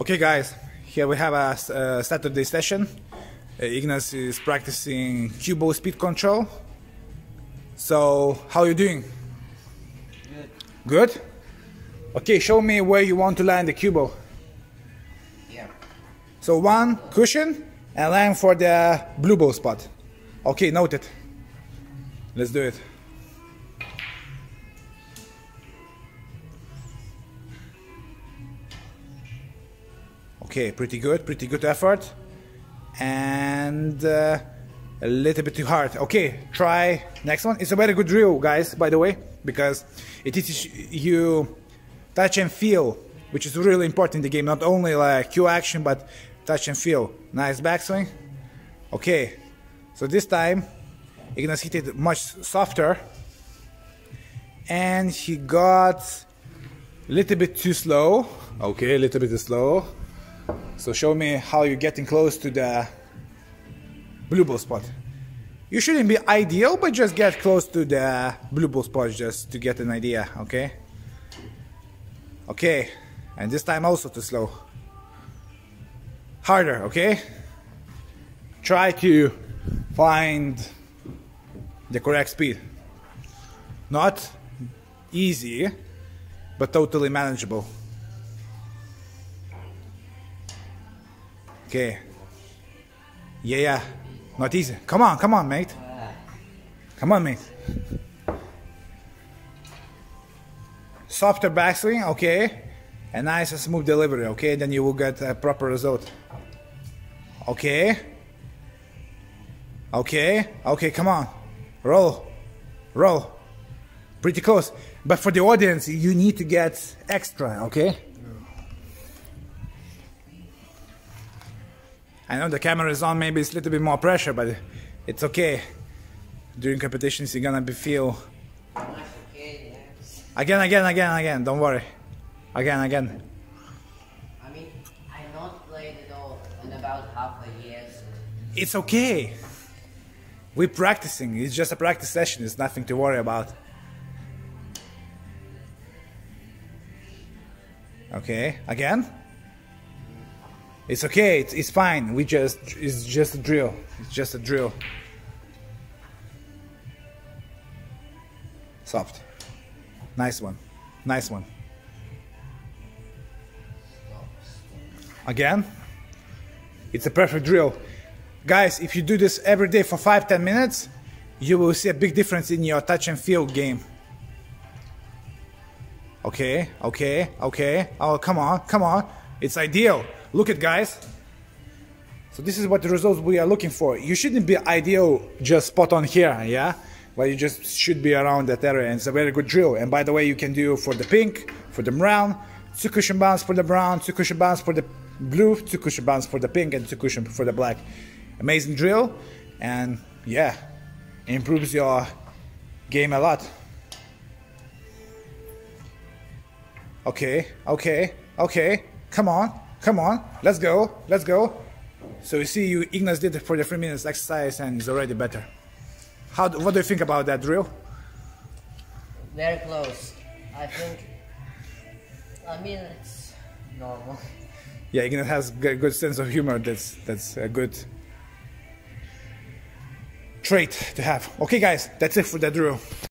Okay guys, here we have a, Saturday session. Uh, Ignas is practicing cue ball speed control. So, how are you doing? Good. Good? Okay, show me where you want to land the cue ball. Yeah. So one cushion and land for the blue ball spot. Okay, noted. Let's do it. Okay, pretty good, pretty good effort. And uh, a little bit too hard. Okay, try next one. It's a very good drill, guys, by the way, because it teaches you touch and feel, which is really important in the game. Not only like cue action, but touch and feel. Nice backswing. Okay, so this time Ignas hit it much softer, and he got a little bit too slow. Okay, a little bit too slow. So show me how you're getting close to the blue ball spot. You shouldn't be ideal, but just get close to the blue ball spot just to get an idea, okay? Okay, and this time also too slow. Harder, okay? Try to find the correct speed. Not easy, but totally manageable. Okay. Yeah, yeah. Not easy. Come on, come on, mate. Come on, mate. Softer backswing, okay. And nice smooth delivery, okay. Then you will get a proper result. Okay. Okay. Okay, come on. Roll. Roll. Pretty close. But for the audience, you need to get extra, okay? I know the camera is on, maybe it's a little bit more pressure, but it's okay. During competitions, you're gonna be feel again, again, again, again. Don't worry. Again, again. I mean, I not played it all in about half a year. So It's okay. We're practicing. It's just a practice session. It's nothing to worry about. Okay, again. It's okay. It's, it's fine. We just it's just a drill. It's just a drill. Soft. Nice one. Nice one. Again. It's a perfect drill. Guys, if you do this every day for 5-10 minutes, you will see a big difference in your touch and feel game. Okay, okay, okay. Oh, come on, come on. It's ideal. Look at guys. So this is what the results we are looking for. You shouldn't be ideal just spot on here, yeah? But you just should be around that area and it's a very good drill. And by the way, you can do for the pink, for the brown, two cushion bounce for the brown, two cushion bounce for the blue, two cushion bounce for the pink, and two cushion for the black. Amazing drill, and yeah, improves your game a lot. Okay, okay, okay. Come on, come on. Let's go, let's go. So you see, you Ignas did it for the three minutes exercise, and it's already better. How? do- What do you think about that drill? very close. I think. I mean, it's normal. Yeah, Ignas has a good sense of humor. That's that's a good trait to have. Okay, guys, that's it for that drill.